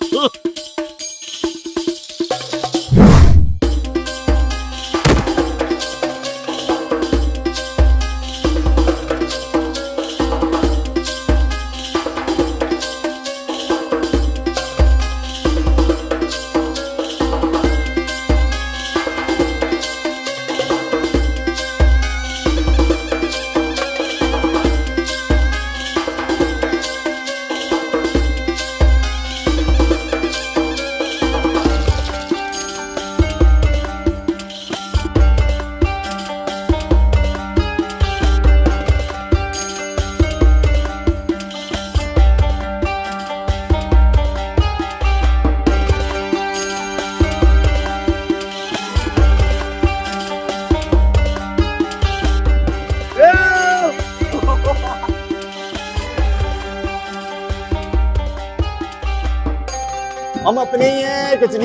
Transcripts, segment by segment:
¡Oh,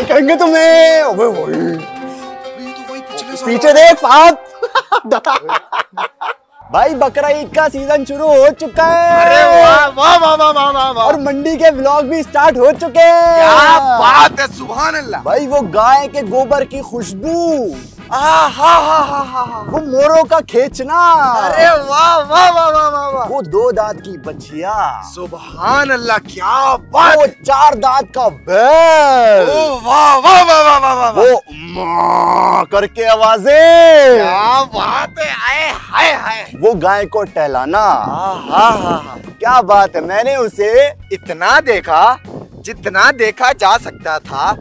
कहेंगे तुम्हें। ओए ओए पीछे देख साहब भाई बकरा ईद का सीज़न शुरू हो चुका है। अरे वाह वाह वाह वाह वाह वाह वाह। और मंडी के व्लॉग भी स्टार्ट हो चुके हैं। क्या बात है सुभान अल्लाह। भाई वो गाय के गोबर की खुशबू। वो मोरों का खींचना। अरे वाह वाह वाह वाह वाह वाह। वो दो दांत की बच्चिया सुभान अल्लाह क्या बात। वो चार दांत का बैल। वाह वाह वाह वाह वाह वाह। वो करके आवाज़ें। क्या बात है आए हाय हाय। वो गाय को टहलाना। हा हा हा। क्या बात है मैंने उसे इतना देखा जितना देखा जा सकता था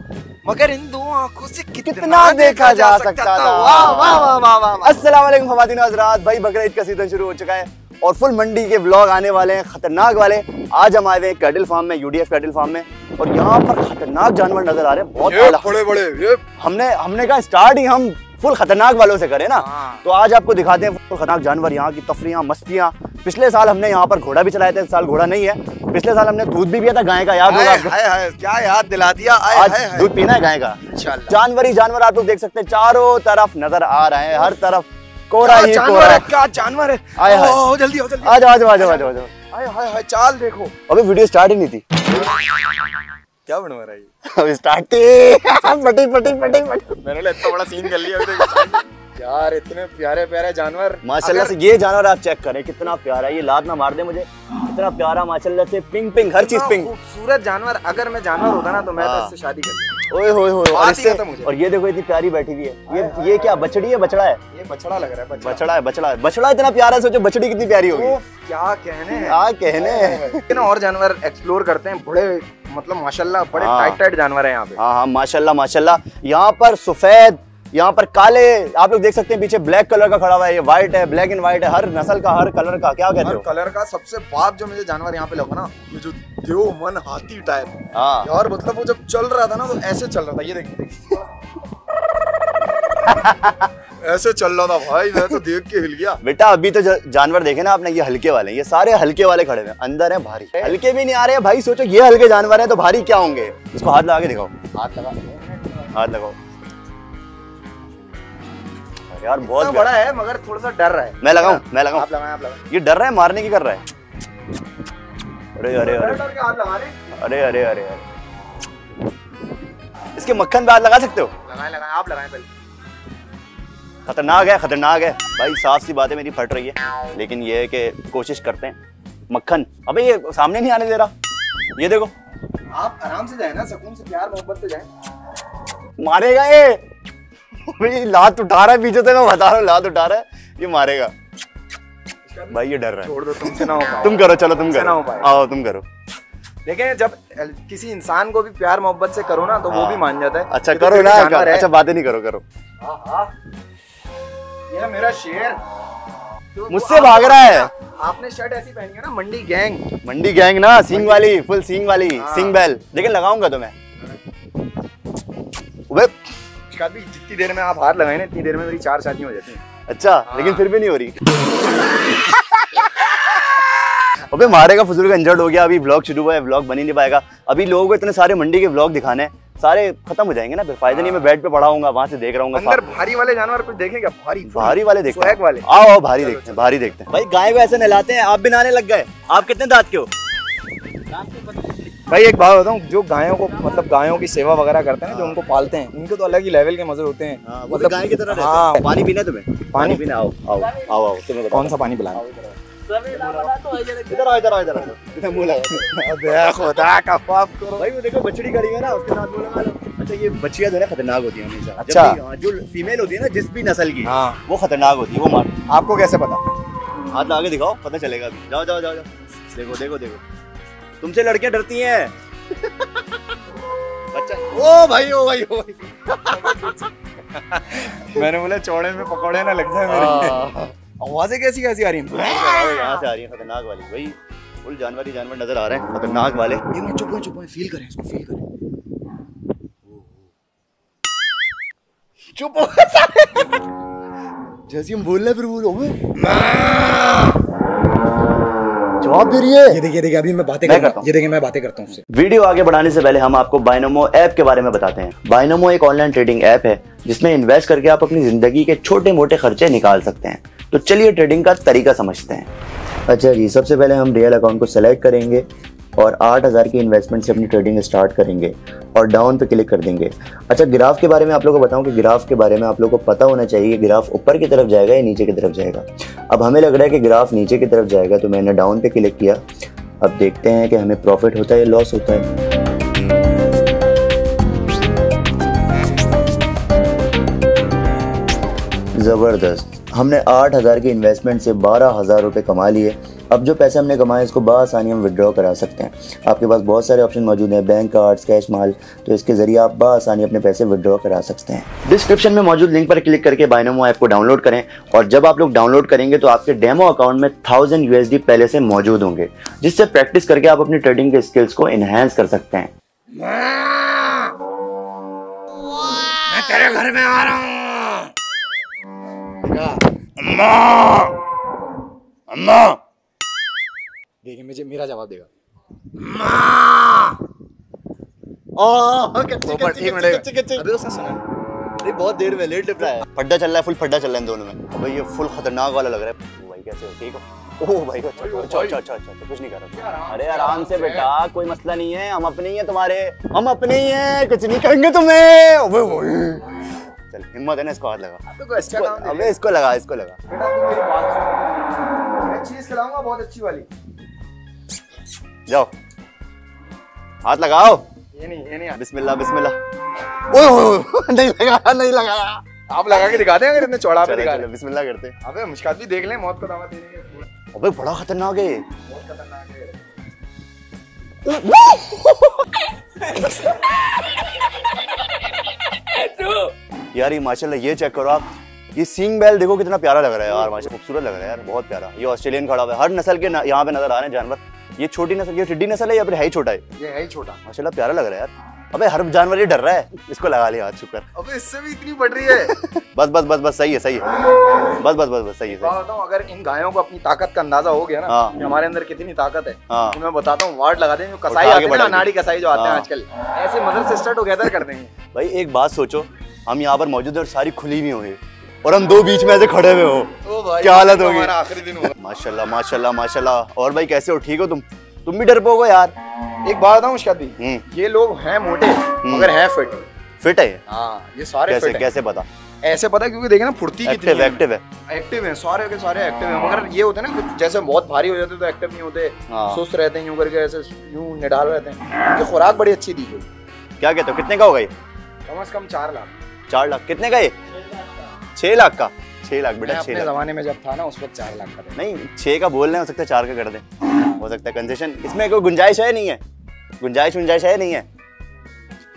मगर इन दो आँखों से कितना, कितना देखा जा सकता था। वाह वाह वाह वाह वाह अस्सलाम वालेकुम खवातीन हजरात। भाई बकरा ईद का सीज़न शुरू हो चुका है और फुल मंडी के व्लॉग आने वाले हैं खतरनाक वाले। आज हम आए हुए हैं कैटल फार्म में यूडीएफ कैटल फार्म में और यहाँ पर खतरनाक जानवर नज़र आ रहे हैं बहुत बड़े बड़े ये। हमने हमने कहा स्टार्ट ही हम फुल खतरनाक वालों से करें ना। हाँ। तो आज आपको दिखाते हैं फुल खतरनाक जानवर यहाँ की तफरियाँ मस्तियाँ पिछले साल हमने यहाँ पर घोड़ा भी चलाया था इस साल घोड़ा नहीं है। पिछले साल हमने दूध भी पिया था गाय का याद होगा आपको? क्या याद दिला दिया आज दूध पीना है गाय का। जानवर ही जानवर आप लोग देख सकते हैं चारों तरफ़ नज़र आ रहे हैं हर तरफ़ कोरा ही जानवर कोरा है क्या जानवर है? आए हाय। जल्दी आओ जल्दी आ जाओ आ जाओ आ जाओ आ जाओ आ हाय हाय चाल देखो। अभी वीडियो स्टार्ट ही नहीं थी। क्या बनवा रहा है अभी स्टार्ट थी। फटी फटी फटी फटी। मैंने इतना बड़ा सीन कर लिया तक। यार इतने प्यारे प्यारे जानवर। माशाल्लाह से ये जानवर आप चेक करें कितना प्यारा है ये लात ना मार दे मुझे। कितना प्यारा माशाल्लाह से पिंक पिंक हर चीज़ पिंक खूबसूरत जानवर अगर मैं जानवर होता ना तो मैं तो हाँ। इससे शादी कर ओए होए होए और इससे हो और ये देखो इतनी प्यारी बैठी हुई है। ये ये क्या बछड़ी है बछड़ा है? ये बछड़ा लग रहा है बछड़ा। है बछड़ा है। बछड़ा इतना प्यारा है सोचो बछड़ी कितनी प्यारी होगी। क्या कहने क्या कहने हैं? और जानवर एक्सप्लोर करते हैं बड़े मतलब माशाल्लाह बड़े हाँ। टाइट टाइट जानवर है यहाँ पे। हाँ हाँ माशाल्लाह माशाल्लाह। यहाँ पर सफ़ेद यहाँ पर काले आप लोग देख सकते हैं पीछे ब्लैक कलर का खड़ा हुआ है ये व्हाइट है ब्लैक एंड व्हाइट है हर नस्ल का हर कलर का क्या कहते हो? कलर का सबसे बात जो मुझे जानवर यहाँ पे लगा ना ये जो देव मन हाथी टाइप हाँ। यार मतलब वो जब चल रहा था ना तो ऐसे चल रहा था ये देखिए ऐसे चल रहा था भाई मैं तो देख के हिल गया। बेटा अभी तो जानवर देखे ना आपने ये हल्के वाले ये सारे हल्के वाले खड़े हैं अंदर है भारी। हल्के भी नहीं आ रहे हैं भाई सोचो ये हल्के जानवर है तो भारी क्या होंगे? इसको हाथ लगा के दिखाओ। हाथ लगा। हाथ लगाओ। यार बहुत बड़ा है मगर थोड़ा सा डर रहा है। मैं लगाऊँ मैं लगाऊँ। आप लगाएँ आप लगाएँ। ये डर रहा है मारने की कर रहा है। अरे अरे अरे। डर के हाथ लगा रहे अरे अरे अरे अरे। इसके मक्खन पे हाथ लगा सकते हो? लगाएँ लगाएँ आप लगाएँ पहले। खतरनाक है खतरनाक है। भाई साफ़ सी बातें मेरी फट रही है। लेकिन ये है कि कोशिश करते हैं। मक्खन। अबे ये सामने नहीं आने दे रहा। ये देखो। आप आराम से जाए ना सुकून से प्यार मोहब्बत से जाए। मारेगा ये। भाई लात उठा रहा है पीछे से मैं बता रहा हूँ लात उठा रहा है ये मारेगा। भाई ये डर रहा है। छोड़ दो तुमसे ना हो तुम करो चलो तुम हो करो आओ तुम करो। देखें जब किसी इंसान को भी प्यार मोहब्बत से करो ना तो वो भी मान जाता है। अच्छा तो करो ना अच्छा बातें नहीं करो करो। हाँ, हाँ। ये मेरा शेर। तो मुझसे भाग रहा है। आपने शर्ट ऐसी पहनी है ना मंडी गैंग। मंडी गैंग ना सिंग वाली फुल सिंग वाली हाँ। सिंग बेल। लेकिन लगाऊँगा तो मैं। अबे कभी जितनी देर में आप हाथ लगाए ना इतनी देर में मेरी चार शादियाँ हो जाती हैं। अच्छा हाँ। लेकिन फिर भी नहीं हो रही। अबे मारेगा फजूल का इंजर्ड हो गया अभी व्लॉग शुरू हुआ है व्लॉग बन ही नहीं पाएगा। अभी लोगों को इतने सारे मंडी के व्लॉग दिखाने हैं सारे खत्म हो जाएँगे ना फिर फ़ायदा नहीं मैं बेड पे पड़ा हूँ वहाँ से देख रहा हूँ अंदर भारी वाले जानवर कुछ देखेंगे भारी भारी वाले देखते हैं। वाले। आओ आओ भारी देखते हैं भारी देखते हैं। भाई गाय को ऐसे नहलाते हैं आप भी नहाने लग गए। आप कितने दांत के हो? भाई एक बात बताऊँ जो गायों को मतलब गायों की सेवा वगैरह करते हैं जो उनको पालते हैं उनके तो अलग ही लेवल के मज़े होते हैं। हाँ, मतलब गाय की तरह हाँ। पानी पीना तुम्हें? पानी पीना आओ आओ आओ आओ तुम्हें कौन सा पानी पिलाना करो। है ना उसके साथ अच्छा ये बच्चियाँ जो है खतरनाक होती है हमेशा। अच्छा। हाँ, जो फीमेल होती है ना जिस भी नस्ल की हाँ। वो खतरनाक होती है वो मार। आपको कैसे पता? हाथ के दिखाओ पता चलेगा। जाओ जाओ जाओ जाओ। देखो देखो देखो। तुमसे लड़कियाँ डरती हैं। अच्छा ओ भाई ओ भाई ओ भाई। मैंने बोला चौड़े में पकौड़े ना लग जाए मेरे हाँ। आवाज़ें कैसी कैसी आ रही हैं? यहाँ से आ रही है खतरनाक वाली। भाई फुल जानवर ही जानवर नज़र आ रहे हैं खतरनाक वाले। ये मत चुप चुप फील करें इसको फील करें। चुप हो जैसे हम बोल रहे हैं फिर बोलो जवाब दे रही है। ये देखिए देखिए अभी मैं बातें मैं करता हूँ। ये देखिए मैं बातें करता हूँ उससे। वीडियो आगे बढ़ाने से पहले हम आपको बाइनोमो ऐप के बारे में बताते हैं। बायनोमो एक ऑनलाइन ट्रेडिंग ऐप है जिसमें इन्वेस्ट करके आप अपनी ज़िंदगी के छोटे मोटे खर्चे निकाल सकते हैं। तो चलिए ट्रेडिंग का तरीका समझते हैं। अच्छा जी सबसे पहले हम रियल अकाउंट को सेलेक्ट करेंगे। और आठ हज़ार की इन्वेस्टमेंट से अपनी ट्रेडिंग स्टार्ट करेंगे और डाउन पे क्लिक कर देंगे। अच्छा ग्राफ के बारे में आप लोगों को बताऊँ कि ग्राफ के बारे में आप लोगों को पता होना चाहिए ग्राफ ऊपर की तरफ़ जाएगा या नीचे की तरफ़ जाएगा। अब हमें लग रहा है कि ग्राफ नीचे की तरफ़ जाएगा तो मैंने डाउन पे क्लिक किया। अब देखते हैं कि हमें प्रॉफिट होता है या लॉस होता है। ज़बरदस्त। हमने आठ हज़ार की इन्वेस्टमेंट से बारह हज़ार रुपये कमा लिए। अब जो पैसे हमने कमाए इसको बसानी हम विड्रॉ करा सकते हैं। आपके पास बहुत सारे ऑप्शन मौजूद हैं बैंक कार्ड्स कैश माल तो इसके ज़रिए आप बसानी अपने पैसे विड्रॉ करा सकते हैं। डिस्क्रिप्शन में मौजूद लिंक पर क्लिक करके बाइनोमो ऐप को डाउनलोड करें और जब आप लोग डाउनलोड करेंगे तो आपके डेमो अकाउंट में थाउज़ेंड यूएसडी पहले से मौजूद होंगे जिससे प्रैक्टिस करके आप अपनी ट्रेडिंग के स्किल्स को इन्हेंस कर सकते हैं। मैं तेरे घर में आ रहा हूँ। अम्मा! अम्मा! देखिए मुझे मेरा जवाब देगा। अरे बहुत देर में लेट लिप रहा है। फड्डा चल रहा है फुल फड्डा चल रहा है दोनों में। भाई ये फुल खतरनाक वाला लग रहा है। भाई कैसे हो? ठीक हो? ओ भाई अच्छा अच्छा अच्छा अच्छा अच्छा कुछ नहीं कर रहा। अरे आराम से बेटा कोई मसला नहीं है। हम अपने ही हैं तुम्हारे। हम अपने ही हैं कुछ नहीं करेंगे तुम्हें। ओए ओए। चल हिम्मत है ना इसको हाथ लगा। तो कोई अच्छा अबे इसको लगा इसको लगा। तू चीज़ खिलाऊँगा बहुत अच्छी वाली। जाओ। हाथ लगाओ। ये नहीं ये नहीं बिस्मिल्लाह बिस्मिल्लाह। ओए ओए नहीं लगाया नहीं लगाया आप लगा के दिखाते हैं अगर इतने चौड़ा पे दिखा रहे बिस्मिल्लाह करते हैं। अबे मुश्किल भी देख लें मौत को दावत देने के अबे बड़ा खतरनाक है। ये। बहुत खतरनाक है। यार ये माशाल्लाह ये चेक करो आप। ये सिंग बैल देखो कितना प्यारा लग रहा है यार माशा खूबसूरत लग रहा है यार बहुत प्यारा। ये ऑस्ट्रेलियन खड़ा हुआ है। हर नस्ल के यहाँ पे नज़र आ रहे हैं जानवर। ये छोटी नस्ल ये टिड्डी नस्ल है या फिर है ही छोटा है? ये है ही छोटा। माशाल्लाह प्यारा लग रहा है यार। अबे हर जानवर ये डर रहा है। इसको लगा लिया हाथ शुक्र। अबे इससे भी इतनी बढ़ रही है। बस बस बस बस सही है सही है। बस बस बस बस सही है सही बात बताऊँ अगर इन गायों को अपनी ताकत का अंदाज़ा हो गया ना हाँ। कि हमारे अंदर कितनी ताकत है हाँ। तो मैं बताता हूँ वार्ड लगा देंगे कसाई आते हैं नाड़ी कसाई जो आते हैं हाँ। आजकल ऐसे मदर सिस्टर टुगेदर कर देंगे। भाई एक बात सोचो हम यहाँ पर मौजूद है और सारी खुली हुई होंगी। और हम दो बीच में ऐसे खड़े हुए हो। ओ क्या हालत होगी? हमारा आखिरी दिन माशाल्लाह माशाल्लाह माशाल्लाह। और भाई कैसे हो? ठीक हो तुम? तुम भी डर पोगो यार। एक बात बताऊँ शादी? हम्म। ये लोग हैं मोटे मगर हैं फिट फिट है ये? हाँ ये सारे कैसे फिट कैसे पता? ऐसे पता क्योंकि देखे ना फुर्ती एक्टिव है। एक्टिव है। एक्टिव हैं सारे के सारे एक्टिव हैं। मगर ये होते हैं ना जैसे बहुत भारी हो जाते तो एक्टिव नहीं होते। हाँ। सुस्त रहते हैं यूँ करके ऐसे यूँ निडाल रहते हैं। ये खुराक बड़ी अच्छी दी गई। क्या कहते हो? कितने का होगा ये? कम से कम चार लाख। चार लाख। कितने का ये? छह लाख का। छह लाख बेटा छह लाख। जमाने में जब था ना उस वक्त चार लाख का नहीं छह का बोल रहे हो सकता है चार का कर दें। हो सकता है कंसेशन इसमें कोई गुंजाइश है नहीं है। गुंजाइश गुंजाइश है नहीं है।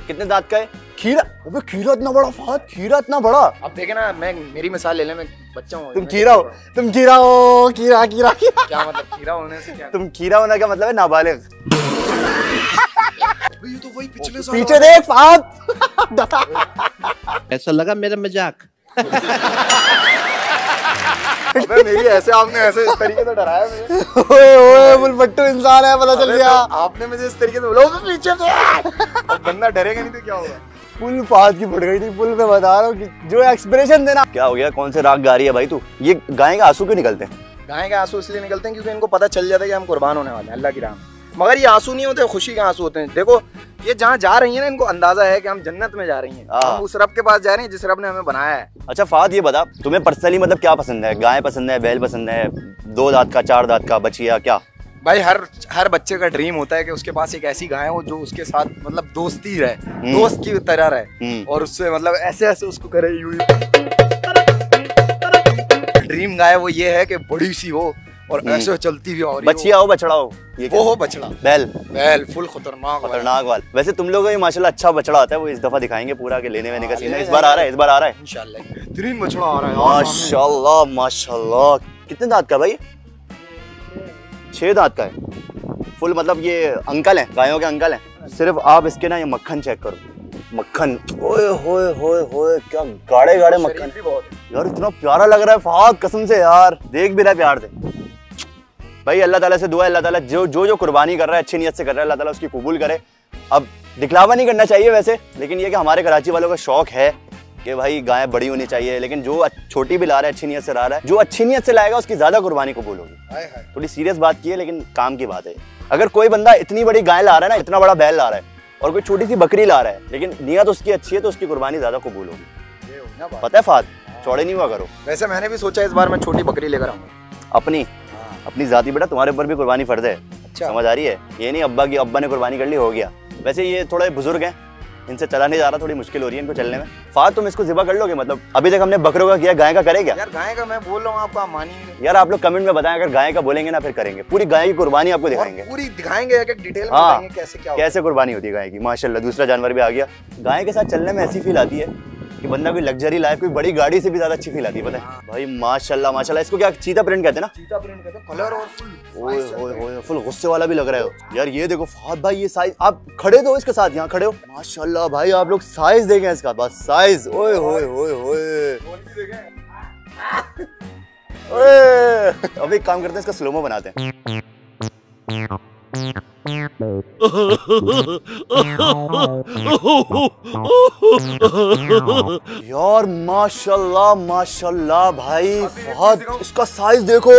कितने दांत का है? खीरा। अबे खीरा इतना बड़ा फात खीरा इतना बड़ा। अब देखे ना मैं मेरी मिसाल ले ले मैं बच्चा हूँ। तुम खीरा हो। तुम खीरा हो खीरा खीरा खीरा। क्या मतलब खीरा होने से क्या? तुम खीरा होने का मतलब है नाबालिग। ये तो वही पिछले साल पीछे देख फात ऐसा लगा मेरा मज़ाक। अबे मेरी ऐसे आपने ऐसे इस तरीके से डराया मुझे। ओए ओए बुलबट्टू इंसान है पता चल गया तो आपने मुझे इस तरीके से बोला "अबे पीछे देख अब बंदा डरेगा नहीं तो क्या होगा? फुल फात की फट गई थी फुल मैं बता रहा हूँ कि जो एक्सप्रेशन देना। क्या हो गया? कौन से राग गा रही है भाई तू? ये गाय का आँसू क्यों निकलते हैं? गाय के आँसू इसलिए निकलते हैं क्योंकि इनको पता चल जाता है कि हम कुर्बान होने वाले हैं अल्लाह की राह में। मगर ये आँसू नहीं होते खुशी के आँसू होते हैं। देखो ये जहाँ जा रही है ना इनको अंदाज़ा है कि हम जन्नत में जा रही हैं। हाँ। हम उस रब के पास जा रहे हैं जिस रब ने हमें बनाया है। अच्छा फाद ये बता तुम्हें पर्सनली मतलब क्या पसंद है? गाय पसंद है बैल पसंद है दो दांत का चार दांत का बचिया क्या? भाई हर हर बच्चे का ड्रीम होता है कि उसके पास एक ऐसी गाय हो जो उसके साथ मतलब दोस्ती रहे दोस्त की तरह रहे। हम्म। और उससे मतलब ऐसे ऐसे उसको करे ड्रीम गाय वो ये है कि बड़ी सी हो और ऐसे चलती हुई और बचिया हो बछड़ा हो। ये वो हो बछड़ा। बैल। बैल फुल खतरनाक खतरनाक वाल। वैसे तुम लोगों का ये माशाल्लाह अच्छा बछड़ा आता है वो इस दफ़ा दिखाएँगे पूरा के लेने वेने का सीन है। इस बार आ रहा है इस बार आ रहा है। इंशाल्लाह बेहतरीन बछड़ा आ रहा है। माशाल्लाह माशाल्लाह। कितने दांत का भाई? छह दांत का है। फुल मतलब ये अंकल हैं गायों के अंकल हैं। सिर्फ़ आप इसके ना ये मक्खन चेक करो। मक्खन। ओए होए होए होए क्या गाढ़े गाढ़े मक्खन। यार इतना प्यारा लग रहा है फहाद कसम से यार। देख भी रहा है प्यार से। भाई अल्लाह ताला से दुआ है अल्लाह ताला जो जो जो कुर्बानी कर रहा है अच्छी नीयत से कर रहा है अल्लाह ताला उसकी कबूल करे। अब दिखलावा नहीं करना चाहिए वैसे लेकिन ये कि हमारे कराची वालों का शौक है कि भाई गाय बड़ी होनी चाहिए लेकिन जो छोटी भी ला रहा है अच्छी नीयत से ला रहा है जो अच्छी नीयत से लाएगा उसकी ज़्यादा कुर्बानी कबूल होगी। थोड़ी सीरियस बात की है लेकिन काम की बात है। अगर कोई बंदा इतनी बड़ी गाय ला रहा है ना इतना बड़ा बैल ला रहा है और कोई छोटी सी बकरी ला रहा है लेकिन नीयत उसकी अच्छी है तो उसकी कुर्बानी ज़्यादा कबूल होगी। पता है फाद चौड़े नहीं हुआ करो। वैसे मैंने भी सोचा इस बार मैं छोटी बकरी लेकर आऊँगा। अपनी? अपनी जाति बेटा तुम्हारे ऊपर भी कुर्बानी फ़र्ज़ है। अच्छा। समझ आ रही है? ये नहीं अब्बा की अब्बा ने कुर्बानी कर ली हो गया। वैसे ये थोड़े बुज़ुर्ग हैं। इनसे चला नहीं जा रहा थोड़ी मुश्किल हो रही है इनको चलने में। फाद तुम इसको जिबा कर लोगे मतलब? अभी तक हमने बकरों का किया गाय का करे क्या? यार गाय का मैं बोल रहा हूँ आपको आप मानिए। यार आप लोग कमेंट में बताएँ अगर गाय का बोलेंगे ना फिर करेंगे। पूरी गाय की कुर्बानी आपको दिखाएँगे। पूरी दिखाएँगे डिटेल में हाँ। कैसे क्या कैसे कुर्बानी होती है गाय की? माशाल्लाह दूसरा जानवर भी आ गया। गाय के साथ चलने में ऐसी फील आती है। कि बंदा कोई लग्जरी लाइफ कोई बड़ी गाड़ी से भी ज़्यादा अच्छी फील आती है पता है? भाई माशाल्लाह माशाल्लाह इसको क्या चीता प्रिंट कहते हैं ना? चीता प्रिंट कहते हैं कलर और फुल ओए ओए ओए फुल गुस्से वाला भी लग रहा है। यार ये देखो फहद भाई ये साइज़ आप खड़े तो इसके साथ यहाँ खड़े हो। माशाल्लाह भाई आप लोग साइज़ देखें इसका बस साइज़ ओए ओए ओए ओए। एक काम करते हैं इसका स्लोमो बनाते हैं। यार माशाल्लाह माशाल्लाह भाई फहद। इसका साइज़ देखो।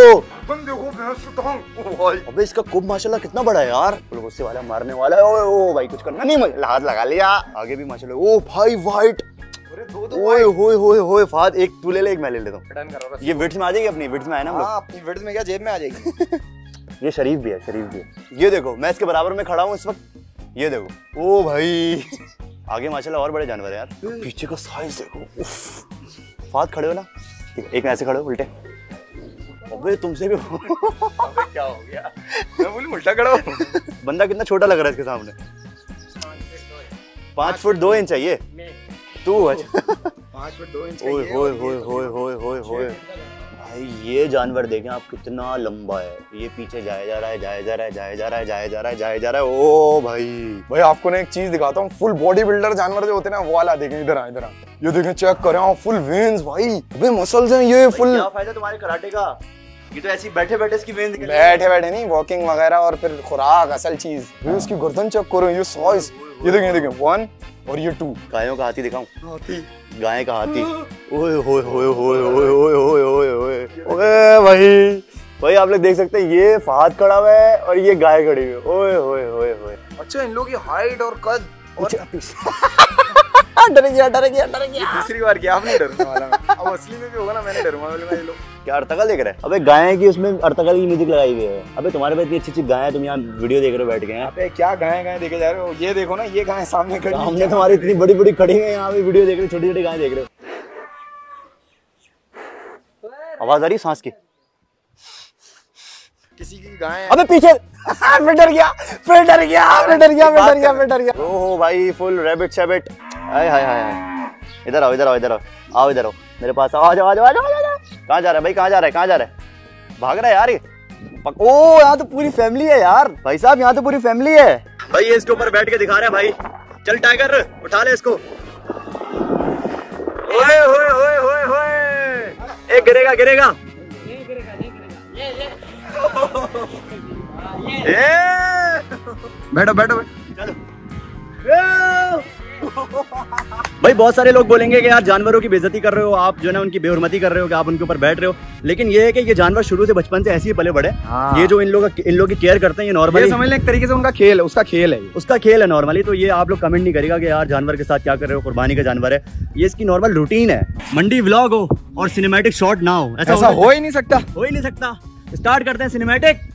अबे इसका कुब माशाल्लाह कितना बड़ा है यार। गुस्से वाला मारने वाला है। ओए ओ भाई कुछ करना नहीं मुझे हाथ लगा लिया। आगे भी माशाल्लाह। ओ भाई वाइट ओए होए होए होए फहद। एक तू ले ले एक मैं ले लेता हूँ। ये विड्स में आ जाएगी अपनी? विड्स में आए ना हम हाँ अपनी विड्स में क्या जेब में आ जाएगी? ये शरीफ भी है शरीफ भी है। ये देखो मैं इसके बराबर में खड़ा हूँ इस वक्त। ये देखो। ओ भाई। आगे माशाल्लाह और बड़े जानवर है यार। पीछे का साइज़ देखो। उफ। फहद खड़े हो ना। ठीक है, एक ऐसे खड़े हो उल्टे। अबे तुमसे भी क्या हो गया? मैं बोली उल्टा खड़ा बंदा कितना छोटा लग रहा है इसके सामने? पाँच फुट दो इंच है ये। तू अच्छा पाँच फुट दो इंच ओए होए होए होए होए होए होए। भाई ये जानवर देखें आप कितना लंबा है। ये पीछे जाया जा रहा है जाया जा रहा है जाया जा रहा है जाया जा रहा है जाया जा रहा है। ओ भाई। भाई आपको ना एक चीज़ दिखाता हूँ। फुल बॉडी बिल्डर जानवर जो होते हैं ना वो वाला देखें इधर आ इधर आ। ये देखें चेक करें फुल वेन्स भाई। अबे मसल्स हैं ये फुल क्या फ़ायदा तुम्हारे कराटे का? ये तो ऐसी बैठे बैठे इसकी वेन बैठे बैठे नहीं वॉकिंग वगैरह और फिर खुराक असल चीज़। भाई उसकी गर्दन चेक करो ये साइज़ ये देखें देखिए देखें। वन और ये टू गायों का हाथी दिखाऊँ। हाथी। गाय का हाथी। ओए होए होए होए होए होए होए होए होए। ओए भाई। भाई आप लोग देख सकते हैं ये फहद खड़ा हुआ है और ये गाय खड़ी हुई है। ओए होए होए होए। अच्छा इन लोगों की हाइट और कद और डर गया डर गया डर गया। तीसरी बार किया आपने डरने वाला? मैं अब असली में भी होगा ना मैंने डरूँगा बोले ये लोग। क्या अर्तकल देख रहे हैं? अबे गाय की उसमें अर्तकल की म्यूज़िक लगाई हुई है। अबे तुम्हारे पास इतनी अच्छी अच्छी गाय है तुम यहाँ वीडियो देख रहे हो बैठ के हैं। अबे क्या गाय गाय देखे जा रहे हो? ये देखो ना ये गाय सामने खड़ी है। हमने तुम्हारी इतनी बड़ी बड़ी खड़ी है यहाँ पे वीडियो देख रहे हो छोटी छोटी गाय देख रहे हो। आवाज़ आ रही सांस की? किसी की गाय अबे पीछे! मैं डर गया मैं डर गया मैं डर गया मैं डर गया। मैं डर गया ओहो भाई फुल रैबिट शैबिट हाय हाय हाय हाय। इधर आओ इधर आओ इधर आओ। आओ इधर आओ। मेरे पास आओ आ जाओ आ जाओ आ जाओ आ जाओ कहाँ जा रहा है भाई? कहाँ जा रहा है? कहाँ जा रहा है? भाग रहा है यार पक- ओ यहाँ तो पूरी फैमिली है यार। भाई साहब यहाँ तो पूरी फैमिली है। भाई ये इसके ऊपर बैठ के दिखा रहे हैं भाई। चल टाइगर उठा ले इसको। ओए ओए ओए ओए ओए। एक गिरेगा गिरेगा। ए बैठो बैठो। चलो। भाई बहुत सारे लोग बोलेंगे कि यार जानवरों की बेजती कर रहे हो आप जो है उनकी बेहरमती कर रहे हो कि आप उनके ऊपर बैठ रहे हो। लेकिन ये है कि ये जानवर शुरू से बचपन से ऐसे ही पले बड़े हाँ। ये जो इन लोग इन लोग की केयर करते हैं ये नॉर्मली समझ लें एक तरीके से उनका खेल है उसका खेल है उसका खेल है नॉर्मली तो ये आप लोग कमेंट नहीं करेगा कि यार जानवर के साथ क्या कर रहे हो कुर्बानी का जानवर है। ये इसकी नॉर्मल रूटीन है। मंडी व्लॉग हो और सिनेमेटिक शॉट ना हो। ऐसा हो ही नहीं सकता। हो ही नहीं सकता। स्टार्ट करते हैं सिनेमैटिक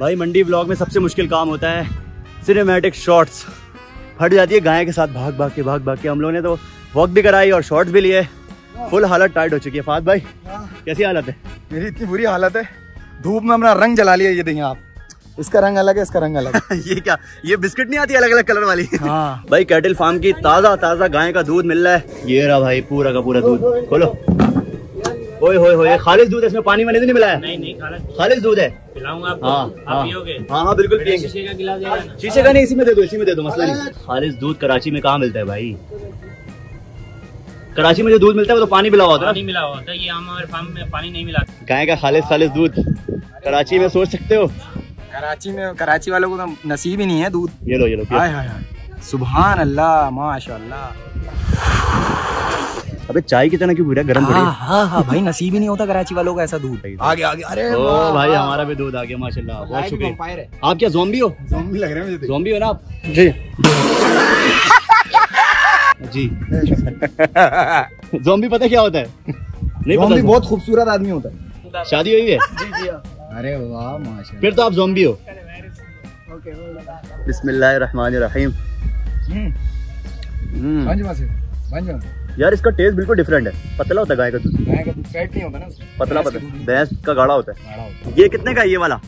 भाई मंडी व्लॉग में सबसे मुश्किल काम होता है सिनेमैटिक शॉट्स फट जाती है गाय के साथ भाग भाग के भाग भाग के। हम लोगों ने तो वॉक भी कराई और शॉट्स भी लिए। फुल हालत टाइट हो चुकी है। फात भाई कैसी हालत है? मेरी इतनी बुरी हालत है। धूप में अपना रंग जला लिया ये देखिए आप। इसका रंग अलग है इसका रंग अलग है। ये क्या? ये बिस्किट नहीं आती अलग अलग कलर वाली? हाँ। भाई कैटल फार्म की ताज़ा ताज़ा गाय का दूध मिल रहा है। ये रहा भाई पूरा का पूरा दूध। खोलो। ओए होए होए खालिश दूध है इसमें पानी तो नहीं मिलाया? नहीं नहीं खालिश। दूध है? पिलाऊँगा आपको हाँ आप हाँ। पियोगे? हाँ हाँ बिल्कुल पियेंगे। शीशे का गिलास देगा ना। शीशे का नहीं इसी में दे दो इसी में दे दो मसला नहीं। खालिश दूध कराची में कहाँ मिलता है भाई? कराची में जो दूध मिलता है वो तो पानी मिला हुआ होता है पानी मिला हुआ था ये हमारे फार्म में पानी नहीं मिला। गाय का खालिश खालिश दूध। कराची में सोच सकते हो? कराची में कराची वालों को तो नसीब ही नहीं है दूध। ये लो ये लो हाय हाय हाय। सुबहान अल्लाह माशाल्लाह। अबे चाय की तरह क्यों पूरा गर्म हाँ। हाँ हाँ भाई नसीब ही नहीं होता कराची वालों का ऐसा दूध। आगे आगे अरे ओ भाई हमारा भी दूध आ गया माशाल्लाह बहुत शुक्रिया। आप क्या जोम्बी हो? ज़ोंबी लग रहे हैं मुझे जोम्बी हो ना आप? जी। जी। जोम्बी पता क्या होता है? नहीं ज़ोंबी पता बहुत खूबसूरत आदमी होता है। शादी हुई है? अरे वाह माशा फिर तो आप जोम्बी हो। बिस्मिल्लाहिर्रहमानिर्रहीम। हम्म। यार इसका टेस्ट बिल्कुल डिफरेंट है। पतला होता है गाय का दूध। गाय का दूध फैट नहीं होता ना पतला भैंस पतला। भैंस का गाढ़ा होता है। ये कितने का ये वाला?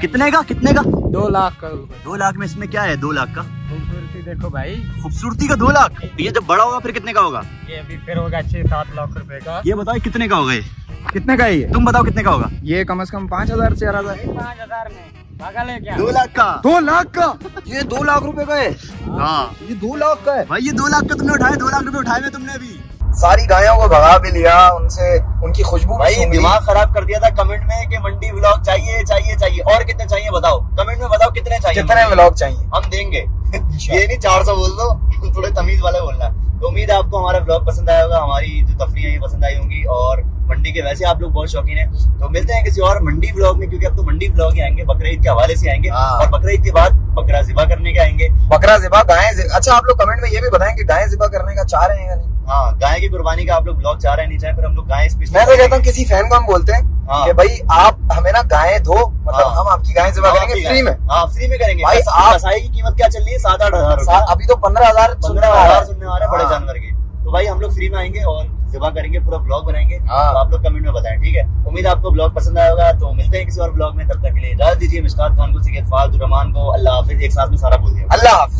कितने का? कितने का? दो लाख का दो लाख में इसमें क्या है? दो लाख का? खूबसूरती देखो भाई। खूबसूरती का दो लाख? ये जब बड़ा होगा फिर कितने का होगा? ये अभी फिर होगा छह सात लाख रुपए का। ये बताओ कितने का होगा ये? कितने का है ये? तुम बताओ कितने का होगा? ये कम से कम पाँच हज़ार से हज़ार पाँच हज़ार में। दो लाख का। दो लाख का? ये दो लाख रुपए का है। हाँ। ये दो लाख का है। भाई ये दो लाख का तुमने उठाए दो लाख रुपए उठाए में तुमने अभी। सारी गायों को भगा भी लिया उनसे उनकी खुशबू भाई दिमाग खराब कर दिया था कमेंट में कि मंडी ब्लॉग चाहिए चाहिए चाहिए। और कितने चाहिए बताओ? कमेंट में बताओ कितने चाहिए। कितने ब्लॉग चाहिए? हम देंगे। ये नहीं चार सौ बोल दो थोड़े तमीज वाले बोलना। है। तो उम्मीद है आपको हमारा ब्लॉग पसंद आया होगा हमारी जो तफरी है ये पसंद आई होंगी। और मंडी के वैसे आप लोग बहुत शौकीन हैं। तो मिलते हैं किसी और मंडी ब्लॉग में क्योंकि अब तो मंडी ब्लॉग ही आएँगे बकरा ईद के हवाले से आएँगे। हाँ। और बकरा ईद के बाद बकरा जिबा करने के आएँगे। बकरा जिबा गाय अच्छा आप लोग कमेंट में ये भी बताएँ कि गाय जिबा करने का चाह रहे हैं या नहीं? हाँ गाय की कुर्बानी का आप लोग ब्लॉग चाह रहे हैं नहीं चाहे फिर हम लोग गाय मैं तो कहता हूँ किसी फ़ैन को हम बोलते हैं हाँ। कि भाई आप हमें ना गायें दो मतलब हाँ। हम आपकी गायें जिबा करेंगे फ्री में। हाँ फ्री में करेंगे। भाई, आप- कसाई की कीमत क्या चल रही है? सात आठ हज़ार अभी तो पंद्रह हज़ार पंद्रह हज़ार सुनने वाले बड़े हाँ। जानवर के। तो भाई हम लोग फ्री में आएँगे और जिबा करेंगे पूरा ब्लॉग बनाएँगे। हाँ। तो आप लोग कमेंट में बताएँ ठीक है? उम्मीद आपको ब्लॉग पसंद आया होगा तो मिलते हैं किसी और ब्लॉग में। तब तक के लिए इजाज़त दीजिए मिशकात खान को सिकेत फालतू रहमान को अल्लाह हाफिज। एक साथ में सारा बोल दिया। अल्लाह हाफिज।